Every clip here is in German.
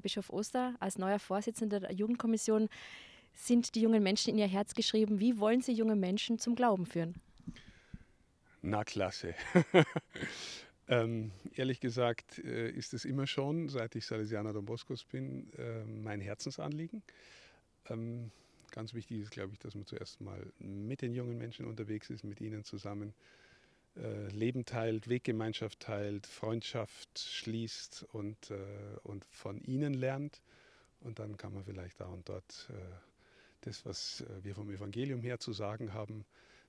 Herr Bischof Oster, als neuer Vorsitzender der Jugendkommission sind die jungen Menschen in ihr Herz geschrieben. Wie wollen Sie junge Menschen zum Glauben führen? Na klasse. ähm, ehrlich gesagt äh, ist es immer schon, seit ich Salesianer Don Boscos bin, äh, mein Herzensanliegen. Ähm, ganz wichtig ist, glaube ich, dass man zuerst mal mit den jungen Menschen unterwegs ist, mit ihnen zusammen Leben teilt, Weggemeinschaft teilt, Freundschaft schließt und, äh, und von ihnen lernt. Und dann kann man vielleicht da und dort äh, das, was äh, wir vom Evangelium her zu sagen haben,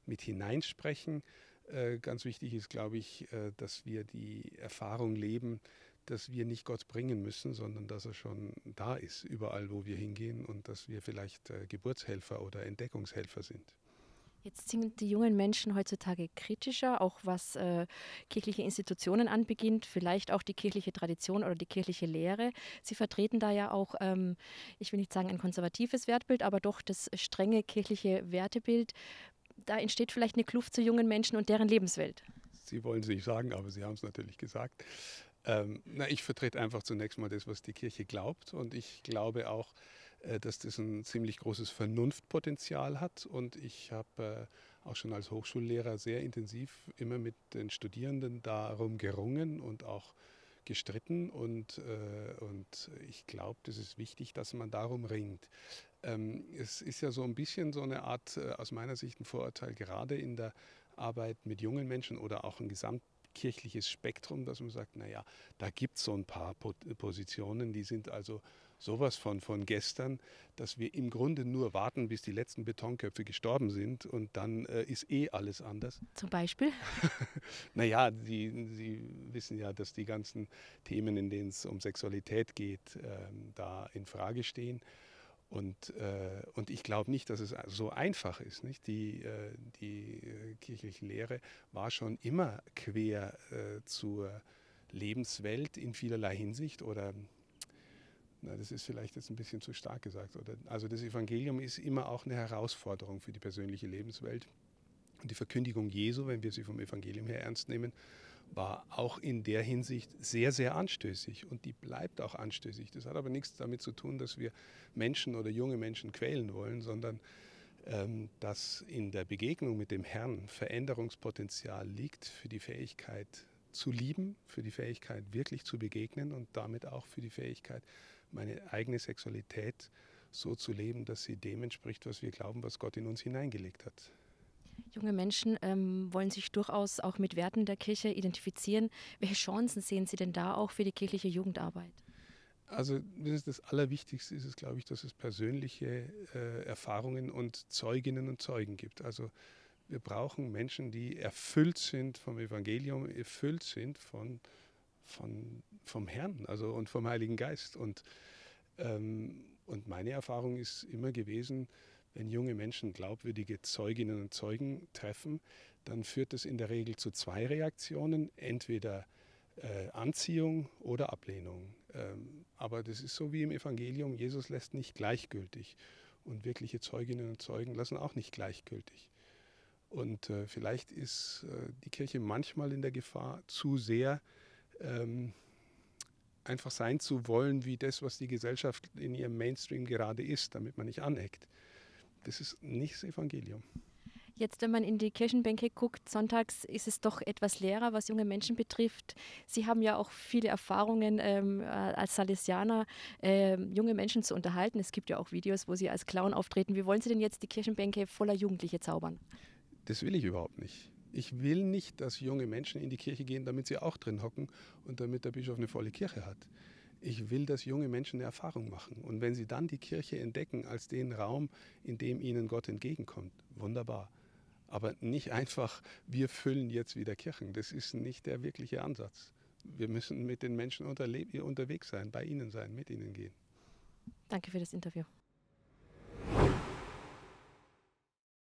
mit hineinsprechen. Äh, ganz wichtig ist, glaube ich, äh, dass wir die Erfahrung leben, dass wir nicht Gott bringen müssen, sondern dass er schon da ist, überall, wo wir hingehen und dass wir vielleicht Geburtshelfer oder Entdeckungshelfer sind. Jetzt sind die jungen Menschen heutzutage kritischer, auch was äh, kirchliche Institutionen anbeginnt, vielleicht auch die kirchliche Tradition oder die kirchliche Lehre. Sie vertreten da ja auch, ähm, ich will nicht sagen ein konservatives Wertbild, aber doch das strenge kirchliche Wertebild. Da entsteht vielleicht eine Kluft zu jungen Menschen und deren Lebenswelt. Sie wollen es nicht sagen, aber Sie haben es natürlich gesagt. Ähm, na, ich vertrete einfach zunächst mal das, was die Kirche glaubt und ich glaube auch, dass das ein ziemlich großes Vernunftpotenzial hat. Und ich habe äh, auch schon als Hochschullehrer sehr intensiv immer mit den Studierenden darum gerungen und auch gestritten. Und, äh, und ich glaube, das ist wichtig, dass man darum ringt. Ähm, es ist ja so ein bisschen so eine Art, aus meiner Sicht ein Vorurteil, gerade in der Arbeit mit jungen Menschen oder auch ein gesamtkirchliches Spektrum, dass man sagt, naja, da gibt es so ein paar Positionen, die sind also sowas von, von gestern, dass wir im Grunde nur warten, bis die letzten Betonköpfe gestorben sind und dann äh, ist eh alles anders. Zum Beispiel? naja, Sie, Sie wissen ja, dass die ganzen Themen, in denen es um Sexualität geht, äh, da in Frage stehen. Und, äh, und ich glaube nicht, dass es so einfach ist. Nicht? Die, äh, die äh, kirchliche Lehre war schon immer quer äh, zur Lebenswelt in vielerlei Hinsicht oder na, das ist vielleicht jetzt ein bisschen zu stark gesagt. Oder? Also das Evangelium ist immer auch eine Herausforderung für die persönliche Lebenswelt. Und die Verkündigung Jesu, wenn wir sie vom Evangelium her ernst nehmen, war auch in der Hinsicht sehr, sehr anstößig und die bleibt auch anstößig. Das hat aber nichts damit zu tun, dass wir Menschen oder junge Menschen quälen wollen, sondern ähm, dass in der Begegnung mit dem Herrn Veränderungspotenzial liegt für die Fähigkeit zu lieben, für die Fähigkeit wirklich zu begegnen und damit auch für die Fähigkeit meine eigene Sexualität so zu leben, dass sie dem entspricht, was wir glauben, was Gott in uns hineingelegt hat. Junge Menschen ähm, wollen sich durchaus auch mit Werten der Kirche identifizieren. Welche Chancen sehen Sie denn da auch für die kirchliche Jugendarbeit? Also das, Allerwichtigste ist es, glaube ich, dass es persönliche äh, Erfahrungen und Zeuginnen und Zeugen gibt. Also wir brauchen Menschen, die erfüllt sind vom Evangelium, erfüllt sind von von, vom Herrn also, und vom Heiligen Geist. Und, ähm, und meine Erfahrung ist immer gewesen, wenn junge Menschen glaubwürdige Zeuginnen und Zeugen treffen, dann führt das in der Regel zu zwei Reaktionen, entweder äh, Anziehung oder Ablehnung. Ähm, aber das ist so wie im Evangelium, Jesus lässt nicht gleichgültig und wirkliche Zeuginnen und Zeugen lassen auch nicht gleichgültig. Und äh, vielleicht ist äh, die Kirche manchmal in der Gefahr, zu sehr ähm, einfach sein zu wollen wie das, was die Gesellschaft in ihrem Mainstream gerade ist, damit man nicht aneckt. Das ist nicht das Evangelium. Jetzt, wenn man in die Kirchenbänke guckt, sonntags ist es doch etwas leerer, was junge Menschen betrifft. Sie haben ja auch viele Erfahrungen ähm, als Salesianer, äh, junge Menschen zu unterhalten. Es gibt ja auch Videos, wo Sie als Clown auftreten. Wie wollen Sie denn jetzt die Kirchenbänke voller Jugendliche zaubern? Das will ich überhaupt nicht. Ich will nicht, dass junge Menschen in die Kirche gehen, damit sie auch drin hocken und damit der Bischof eine volle Kirche hat. Ich will, dass junge Menschen eine Erfahrung machen. Und wenn sie dann die Kirche entdecken als den Raum, in dem ihnen Gott entgegenkommt, wunderbar. Aber nicht einfach, wir füllen jetzt wieder Kirchen. Das ist nicht der wirkliche Ansatz. Wir müssen mit den Menschen unterwegs sein, bei ihnen sein, mit ihnen gehen. Danke für das Interview.